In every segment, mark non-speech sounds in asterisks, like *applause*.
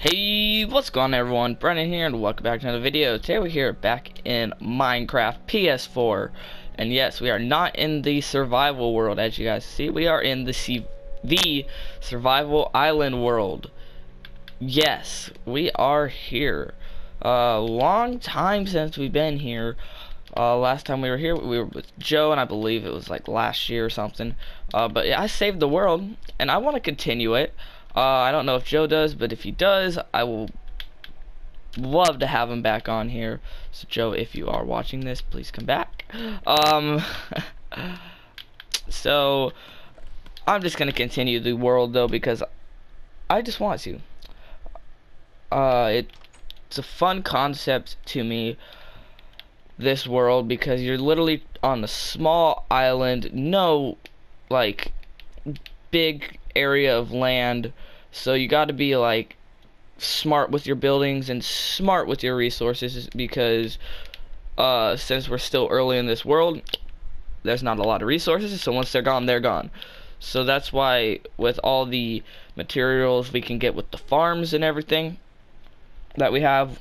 Hey, what's going on everyone? Brendan here and welcome back to another video. Today we're here back in Minecraft PS4. And yes, we are not in the survival world as you guys see. We are in the C the survival island world. Yes, we are here. A uh, long time since we've been here. Uh, last time we were here, we were with Joe, and I believe it was like last year or something. Uh, but yeah, I saved the world, and I want to continue it. Uh, I don't know if Joe does, but if he does, I will love to have him back on here. So Joe, if you are watching this, please come back. *gasps* Um, *laughs* so I'm just gonna continue the world though because I just want to. Uh, it, it's a fun concept to me. This world because you're literally on a small island, no like big area of land. So you got to be like smart with your buildings and smart with your resources because uh, since we're still early in this world, there's not a lot of resources. So once they're gone, they're gone. So that's why with all the materials we can get with the farms and everything that we have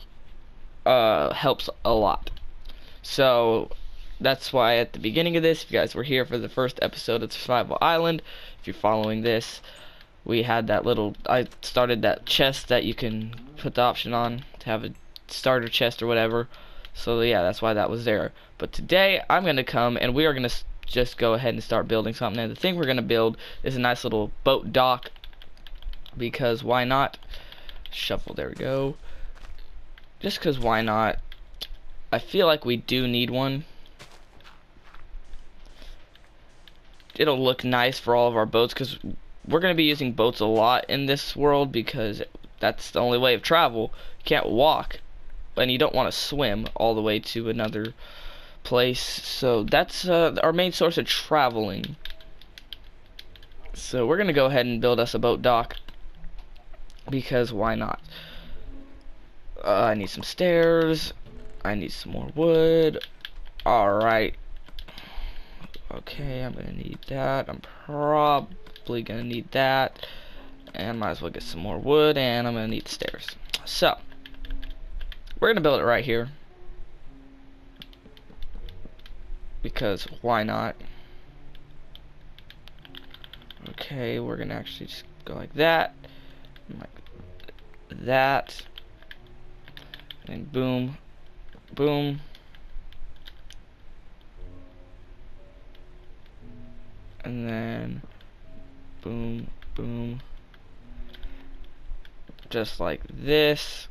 uh, helps a lot. So that's why at the beginning of this, if you guys were here for the first episode of Survival Island, if you're following this, we had that little, I started that chest that you can put the option on to have a starter chest or whatever. So yeah, that's why that was there. But today, I'm going to come and we are going to just go ahead and start building something. And the thing we're going to build is a nice little boat dock. Because why not? Shuffle, there we go. Just because why not? I feel like we do need one. it'll look nice for all of our boats because we're going to be using boats a lot in this world because that's the only way of travel. You can't walk and you don't want to swim all the way to another place. So that's uh, our main source of traveling. So we're going to go ahead and build us a boat dock because why not? Uh, I need some stairs. I need some more wood. Alright. Okay, I'm gonna need that. I'm probably gonna need that. And might as well get some more wood, and I'm gonna need stairs. So, we're gonna build it right here. Because why not? Okay, we're gonna actually just go like that. Like that. And boom. Boom. And then boom, boom, just like this,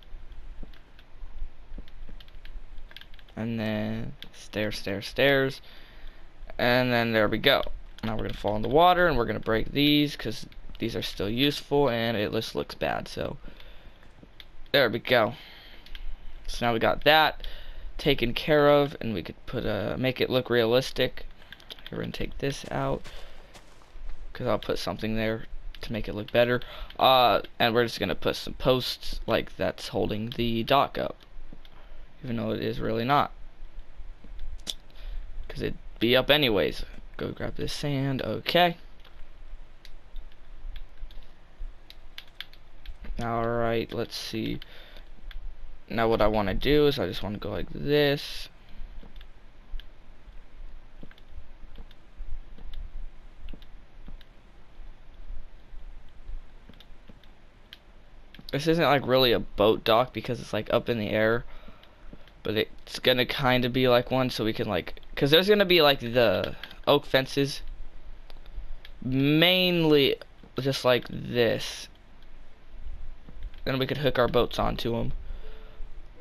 and then stairs, stairs, stairs, and then there we go. Now we're gonna fall in the water, and we're gonna break these because these are still useful, and it just looks bad. So there we go. So now we got that taken care of, and we could put a make it look realistic. We're gonna take this out because I'll put something there to make it look better. Uh, and we're just gonna put some posts like that's holding the dock up, even though it is really not, because it'd be up anyways. Go grab this sand. Okay. Alright, let's see. Now what I want to do is I just want to go like this. This isn't like really a boat dock because it's like up in the air. But it's gonna kind of be like one so we can like, cause there's gonna be like the oak fences. Mainly just like this. Then we could hook our boats onto them.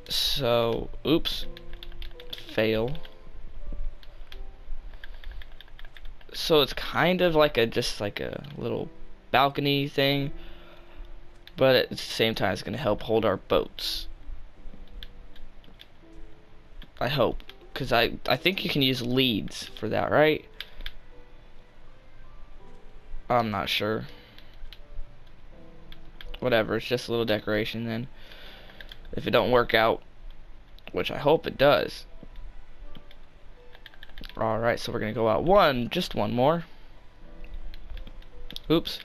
So, oops. Fail. So it's kind of like a, just like a little balcony thing but at the same time it's going to help hold our boats. I hope, because I, I think you can use leads for that, right? I'm not sure. Whatever, it's just a little decoration then. If it don't work out, which I hope it does. Alright, so we're going to go out one, just one more. Oops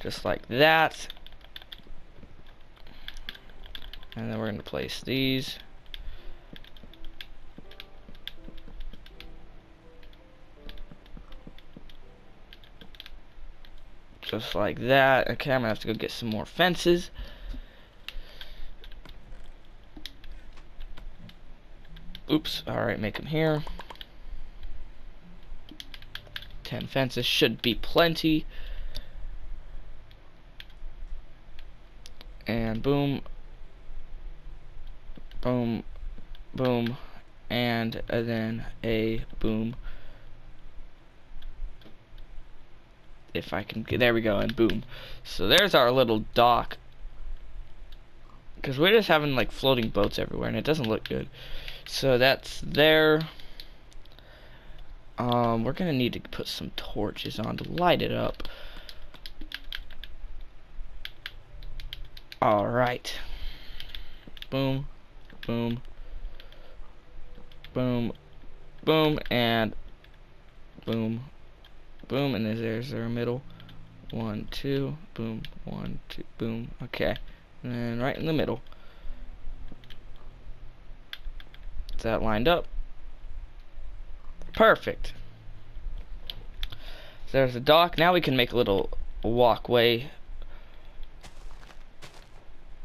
just like that. And then we're gonna place these. Just like that. Okay, I'm gonna have to go get some more fences. Oops, alright, make them here. 10 fences should be plenty. And boom, boom, boom, and, and then a boom. If I can get, there we go, and boom. So there's our little dock. Because we're just having like floating boats everywhere and it doesn't look good. So that's there. Um, we're gonna need to put some torches on to light it up. Alright. Boom, boom, boom, boom, and boom, boom, and there's our middle. One, two, boom, one, two, boom, okay. And then right in the middle. Is that lined up? Perfect. So there's the dock. Now we can make a little walkway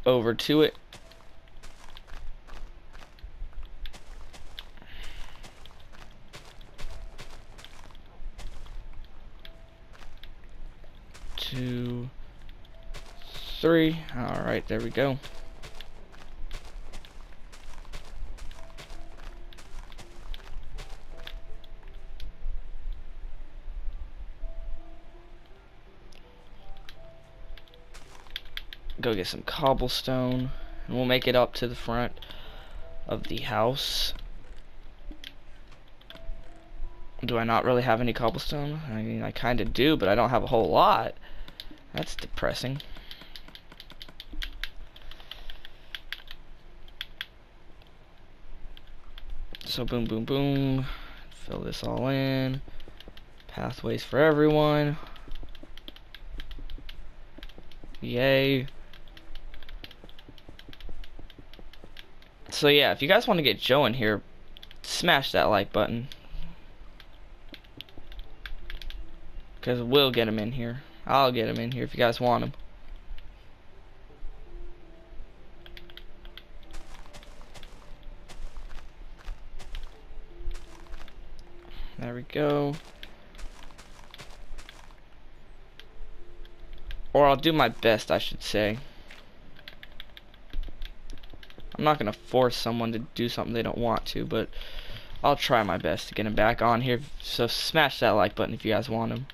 over to it. Two, three. All right, there we go. Go get some cobblestone and we'll make it up to the front of the house. Do I not really have any cobblestone? I mean, I kind of do, but I don't have a whole lot. That's depressing. So boom, boom, boom. Fill this all in. Pathways for everyone. Yay. So yeah, if you guys want to get Joe in here, smash that like button. Because we'll get him in here. I'll get him in here if you guys want him. There we go. Or I'll do my best, I should say. I'm not going to force someone to do something they don't want to, but I'll try my best to get him back on here. So smash that like button if you guys want him.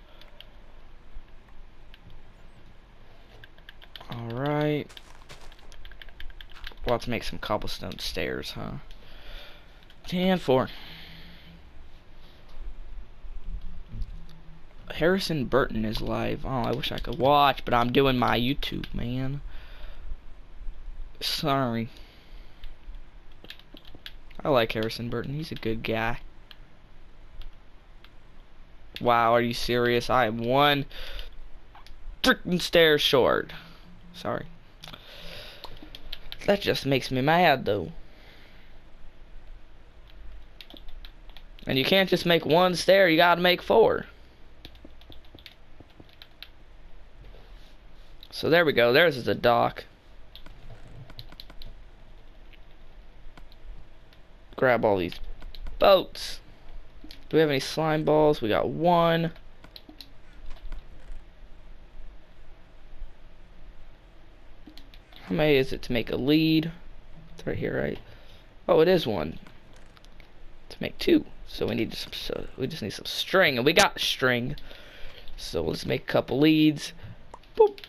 Alright. We'll to make some cobblestone stairs, huh? 10 4. Harrison Burton is live. Oh, I wish I could watch, but I'm doing my YouTube, man. Sorry. I like Harrison Burton. He's a good guy. Wow, are you serious? I am one freaking stair short. Sorry. That just makes me mad, though. And you can't just make one stair, you gotta make four. So there we go, there's the dock. Grab all these boats. Do we have any slime balls? We got one. How many is it to make a lead? It's right here, right? Oh, it is one. To make two. So we need some. So we just need some string, and we got string. So let's make a couple leads. Boop.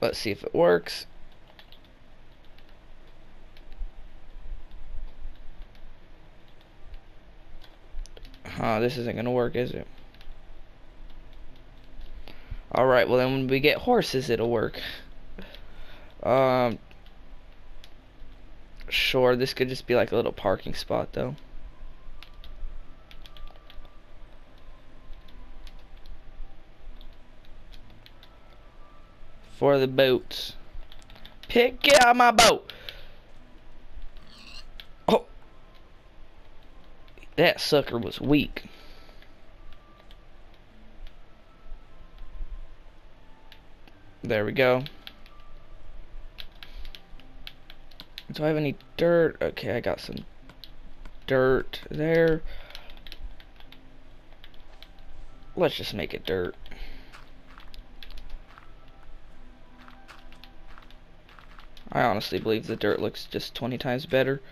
Let's see if it works. Huh, this isn't gonna work, is it? Alright, well then when we get horses, it'll work. Um, sure, this could just be like a little parking spot, though. For the boats. Pick, out my boat. That sucker was weak. There we go. Do I have any dirt? Okay, I got some dirt there. Let's just make it dirt. I honestly believe the dirt looks just 20 times better.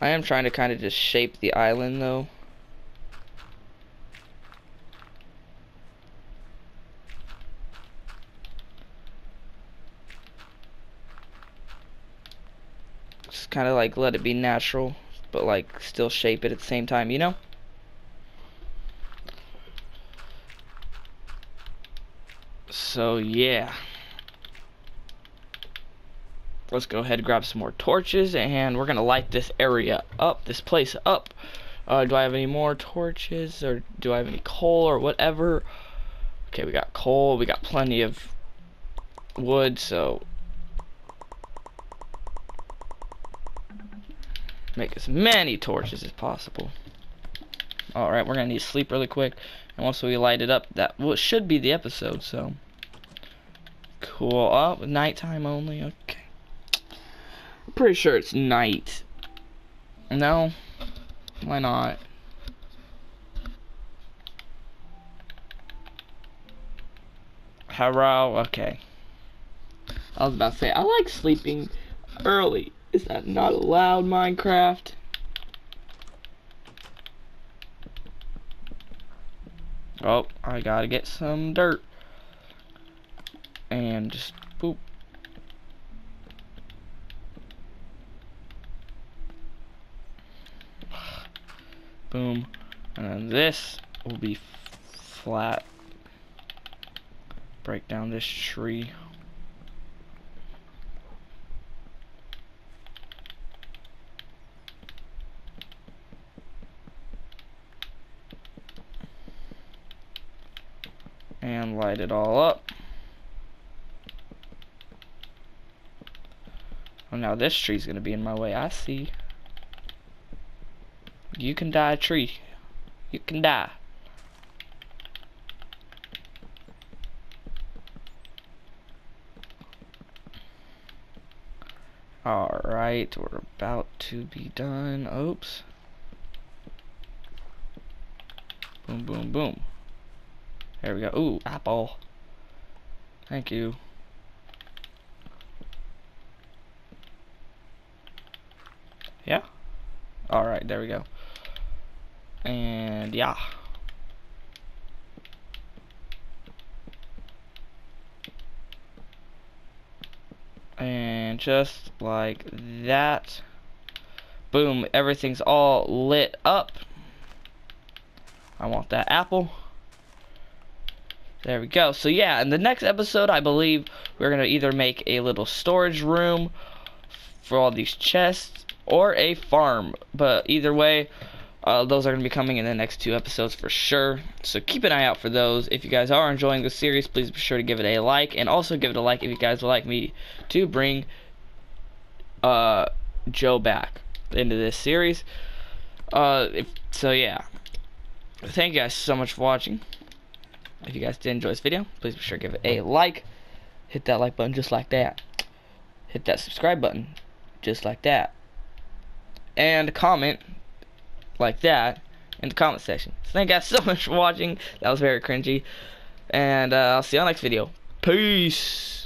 I am trying to kind of just shape the island though. Just kind of like let it be natural, but like still shape it at the same time, you know? So yeah. Let's go ahead and grab some more torches and we're gonna light this area up, this place up. Uh, do I have any more torches or do I have any coal or whatever? Okay, we got coal, we got plenty of wood, so make as many torches as possible. Alright, we're gonna need to sleep really quick. And once we light it up, that well, should be the episode, so. Cool. Oh, nighttime only. Okay. Pretty sure it's night. No? Why not? Hello? Okay. I was about to say, I like sleeping early. Is that not allowed, Minecraft? Oh, I gotta get some dirt. And just boop. Boom. And then this will be flat. Break down this tree. and light it all up. Oh, now this tree's gonna be in my way. I see. You can die, a tree. You can die. Alright, we're about to be done. Oops. Boom, boom, boom. There we go. Ooh, apple. Thank you. Yeah? Alright, there we go. And yeah. And just like that. Boom, everything's all lit up. I want that apple. There we go. So yeah, in the next episode, I believe we're going to either make a little storage room for all these chests or a farm. But either way, uh, those are going to be coming in the next two episodes for sure. So keep an eye out for those. If you guys are enjoying the series, please be sure to give it a like. And also give it a like if you guys would like me to bring uh, Joe back into this series. Uh, if, so yeah. Thank you guys so much for watching. If you guys did enjoy this video, please be sure to give it a like. Hit that like button just like that. Hit that subscribe button just like that. And comment like that in the comment section. So thank you guys so *laughs* much for watching. That was very cringy. And uh, I'll see you on the next video. Peace.